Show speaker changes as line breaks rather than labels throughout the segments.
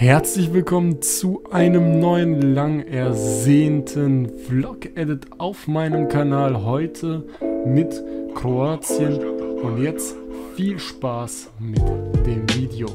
Herzlich willkommen zu einem neuen lang ersehnten Vlog-Edit auf meinem Kanal. Heute mit Kroatien und jetzt viel Spaß mit dem Video.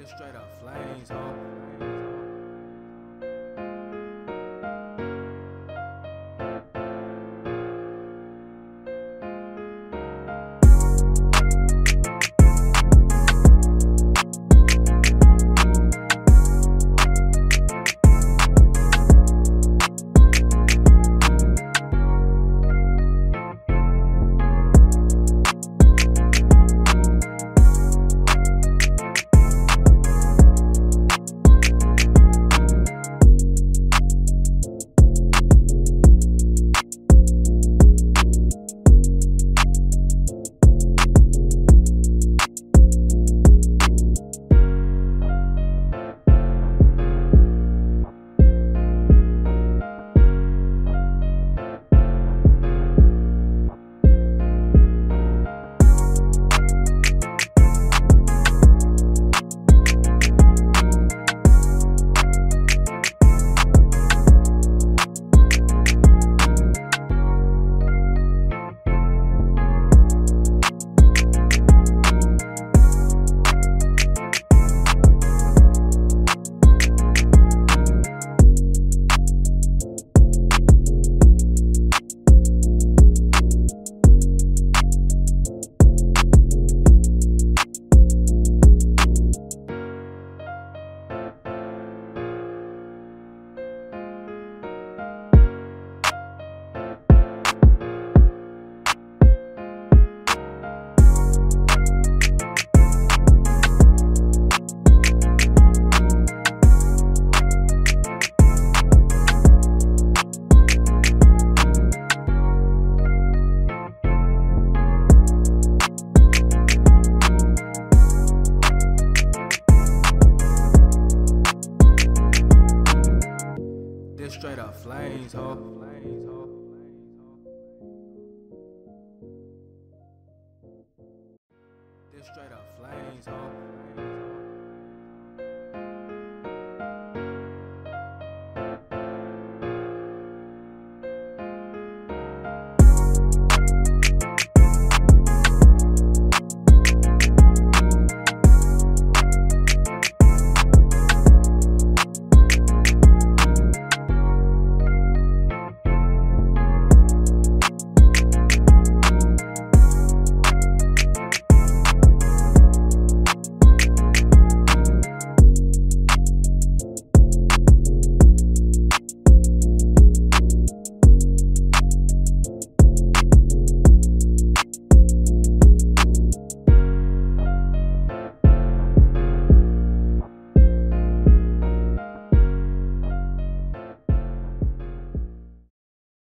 This straight up flames, ho. Straight up flames, ho.